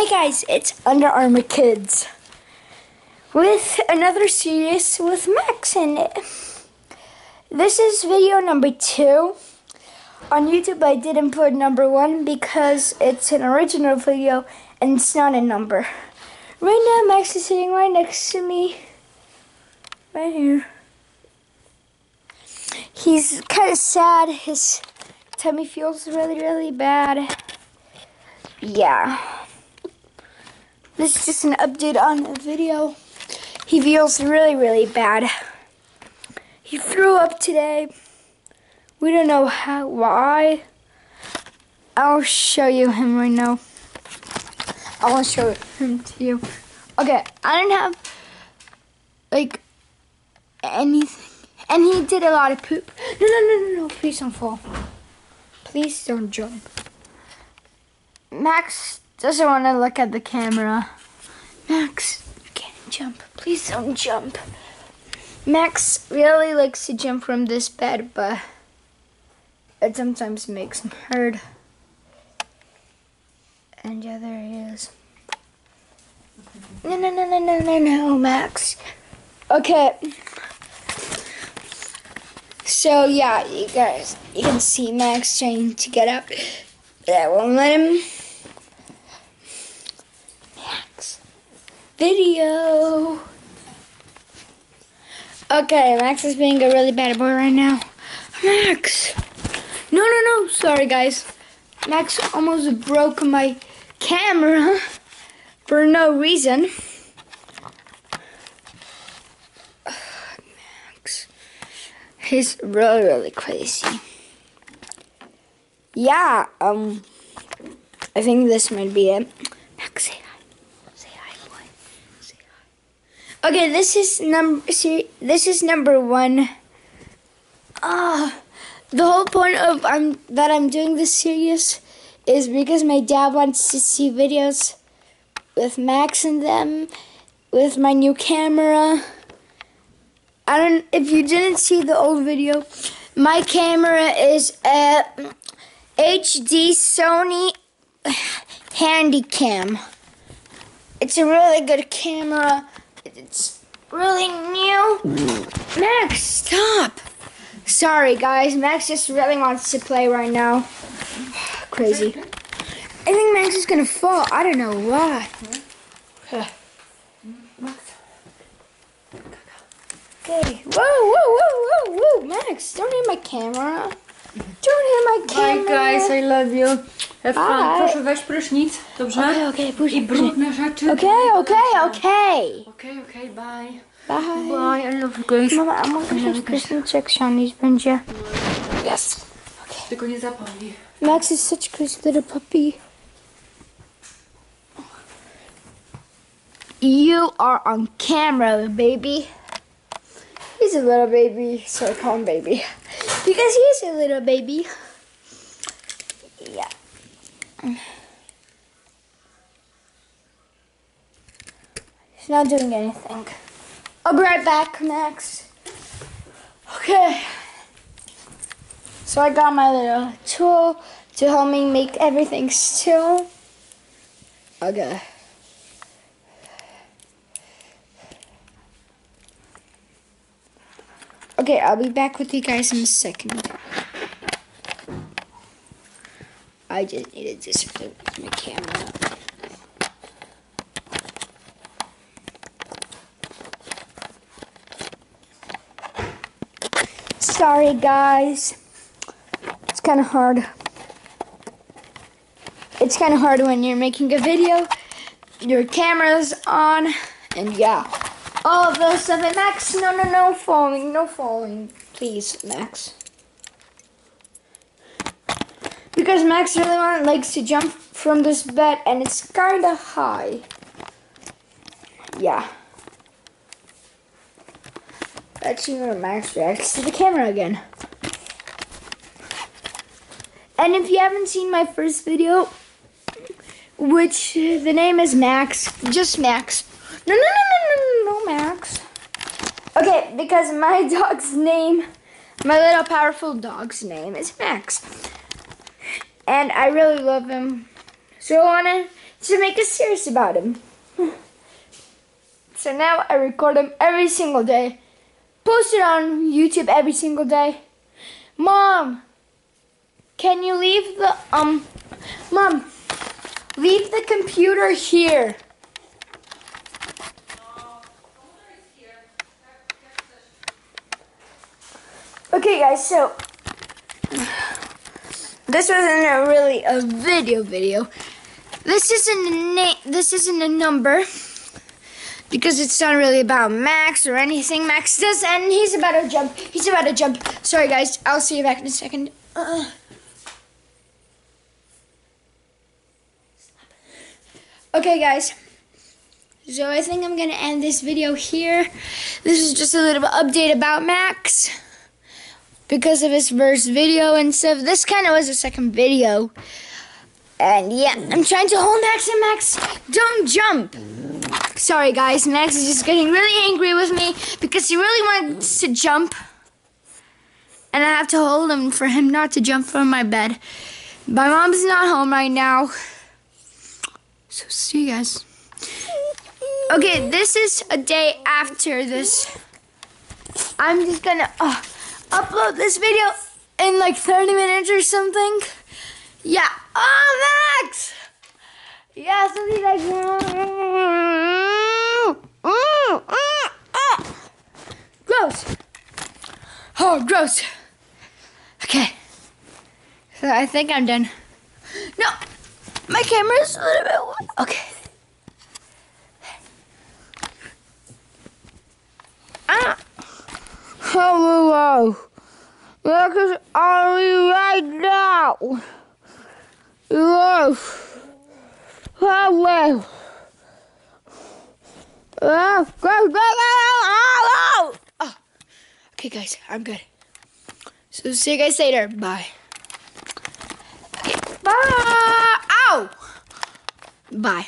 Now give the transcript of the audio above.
Hey guys, it's Under Armour Kids with another series with Max in it. This is video number two. On YouTube, I didn't put number one because it's an original video and it's not a number. Right now, Max is sitting right next to me, right here. He's kind of sad. His tummy feels really, really bad. Yeah. This is just an update on the video. He feels really, really bad. He threw up today. We don't know how, why. I'll show you him right now. I want to show him to you. Okay, I don't have, like, anything. And he did a lot of poop. No, no, no, no, no, please don't fall. Please don't jump. Max doesn't want to look at the camera. Max, you can't jump. Please don't jump. Max really likes to jump from this bed, but it sometimes makes him hurt. And yeah, there he is. No, no, no, no, no, no, no, Max. Okay. So yeah, you guys, you can see Max trying to get up. That won't let him. Max. Video. Okay, Max is being a really bad boy right now. Max. No, no, no. Sorry, guys. Max almost broke my camera for no reason. Max. He's really, really crazy. Yeah, um, I think this might be it. Okay, this is number. See, this is number one. Ah, the whole point of I'm that I'm doing this series is because my dad wants to see videos with Max and them, with my new camera. I don't. If you didn't see the old video, my camera is a HD Sony Handycam. It's a really good camera. It's really new. Max, stop. Sorry, guys. Max just really wants to play right now. Crazy. I think Max is gonna fall. I don't know why. Okay. Whoa, whoa, whoa, whoa, whoa, Max! Don't hit my camera. Don't hit my camera. Bye camera. guys, I love you. Have fun. Bye. Proszę weź prysznic, dobrze? Okay, okay, push I it, push it. brudne rzeczy. Okay, okay, okay. Okej, okej, bye. Bye. Bye, I love you guys. Mama, a może się pryszniczek Shani's będzie? Yes. Tylko nie zapomnij. Max is such a crazy little puppy. You are on camera, baby. He's a little baby, so I call him baby. Because he's a little baby. Yeah. He's not doing anything. I'll be right back, Max. Okay. So I got my little tool to help me make everything still. Okay. Okay, I'll be back with you guys in a second. I just needed to set my camera. Sorry, guys. It's kind of hard. It's kind of hard when you're making a video, your camera's on, and yeah. All of those stuff. And Max, no, no, no falling, no falling. Please, Max. Because Max really likes to jump from this bed, and it's kind of high. Yeah. Let's see where Max reacts to the camera again. And if you haven't seen my first video, which the name is Max, just Max. No, no, no, no, no, no, Max. Okay, because my dog's name, my little powerful dog's name is Max. And I really love him. So I wanted to make us serious about him. So now I record him every single day. Post it on YouTube every single day. Mom, can you leave the um Mom, leave the computer here. Okay guys, so this wasn't a really a video video. This isn't a na- this isn't a number because it's not really about Max or anything Max does, and he's about to jump. He's about to jump. Sorry guys, I'll see you back in a second. Uh. Okay guys, so I think I'm gonna end this video here. This is just a little update about Max because of his first video and stuff. This kind of was a second video. And yeah, I'm trying to hold Max and Max, don't jump. Sorry guys, Max is just getting really angry with me because he really wants to jump. And I have to hold him for him not to jump from my bed. My mom's not home right now. So see you guys. Okay, this is a day after this. I'm just gonna uh, upload this video in like 30 minutes or something. Yeah. Oh, Max! Yeah, something like Gross. Oh, gross. Okay. So I think I'm done. No, my camera's a little bit. Okay. Ah. Hello. Look at Ari right now. Look. Hello. Oh, go, oh. Okay, guys, I'm good. So see you guys later. Bye. Bye. Ow. Bye.